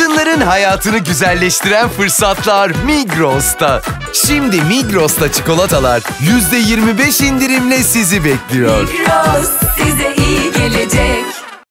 Kadınların hayatını güzelleştiren fırsatlar Migros'ta. Şimdi Migros'ta çikolatalar %25 indirimle sizi bekliyor. Migros